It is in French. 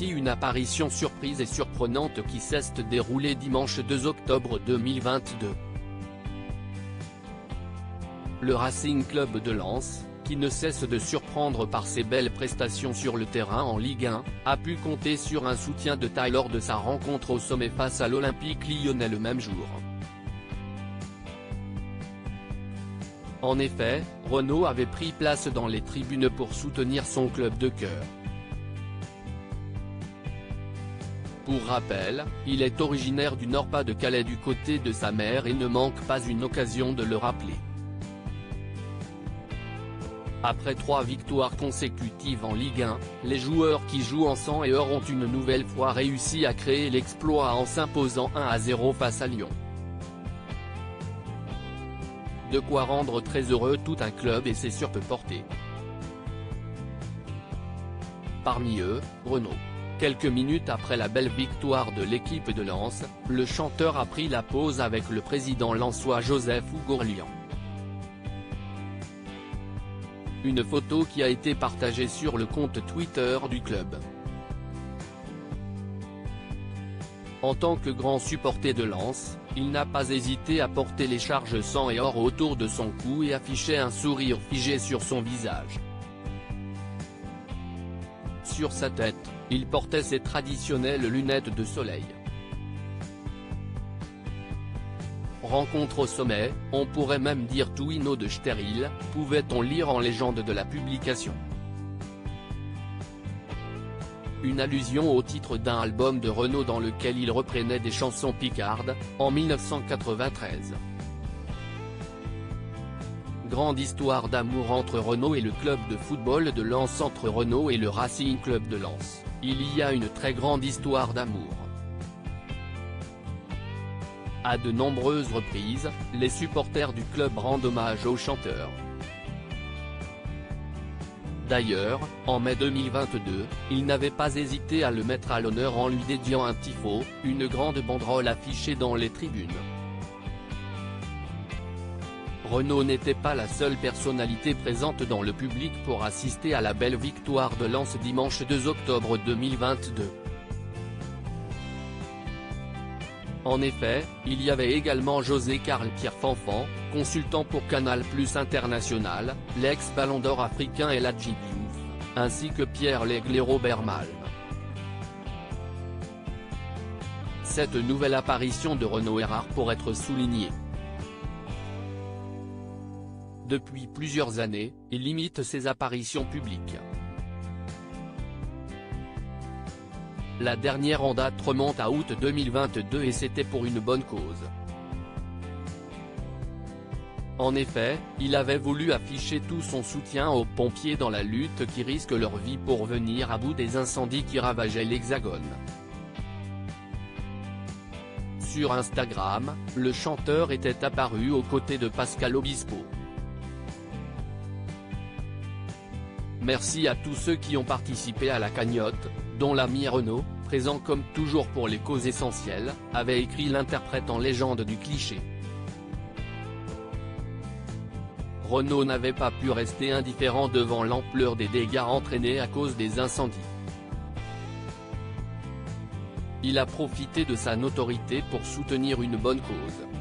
Une apparition surprise et surprenante qui s'est déroulée dimanche 2 octobre 2022. Le Racing Club de Lens, qui ne cesse de surprendre par ses belles prestations sur le terrain en Ligue 1, a pu compter sur un soutien de taille lors de sa rencontre au sommet face à l'Olympique lyonnais le même jour. En effet, Renault avait pris place dans les tribunes pour soutenir son club de cœur. Pour rappel, il est originaire du Nord-Pas-de-Calais du côté de sa mère et ne manque pas une occasion de le rappeler. Après trois victoires consécutives en Ligue 1, les joueurs qui jouent en sang et or ont une nouvelle fois réussi à créer l'exploit en s'imposant 1 à 0 face à Lyon. De quoi rendre très heureux tout un club et ses surportés. Parmi eux, Renault. Quelques minutes après la belle victoire de l'équipe de Lens, le chanteur a pris la pause avec le président lensois Joseph Ougourlian. Une photo qui a été partagée sur le compte Twitter du club. En tant que grand supporter de Lens, il n'a pas hésité à porter les charges sang et or autour de son cou et afficher un sourire figé sur son visage. Sur sa tête, il portait ses traditionnelles lunettes de soleil. Rencontre au sommet, on pourrait même dire Twino de Steril, pouvait-on lire en légende de la publication. Une allusion au titre d'un album de Renault dans lequel il reprenait des chansons picardes, en 1993. Grande histoire d'amour entre Renault et le club de football de Lens entre Renault et le Racing Club de Lens, il y a une très grande histoire d'amour. À de nombreuses reprises, les supporters du club rendent hommage au chanteur. D'ailleurs, en mai 2022, il n'avait pas hésité à le mettre à l'honneur en lui dédiant un tifo, une grande banderole affichée dans les tribunes. Renault n'était pas la seule personnalité présente dans le public pour assister à la belle victoire de Lens dimanche 2 octobre 2022. En effet, il y avait également José Carl Pierre Fanfan, consultant pour Canal Plus International, l'ex-ballon d'or africain Hadji Diouf, ainsi que Pierre Lègle et Robert Malm. Cette nouvelle apparition de Renault est rare pour être soulignée. Depuis plusieurs années, il limite ses apparitions publiques. La dernière en date remonte à août 2022 et c'était pour une bonne cause. En effet, il avait voulu afficher tout son soutien aux pompiers dans la lutte qui risquent leur vie pour venir à bout des incendies qui ravageaient l'Hexagone. Sur Instagram, le chanteur était apparu aux côtés de Pascal Obispo. Merci à tous ceux qui ont participé à la cagnotte, dont l'ami Renault, présent comme toujours pour les causes essentielles, avait écrit l'interprète en légende du cliché. Renault n'avait pas pu rester indifférent devant l'ampleur des dégâts entraînés à cause des incendies. Il a profité de sa notoriété pour soutenir une bonne cause.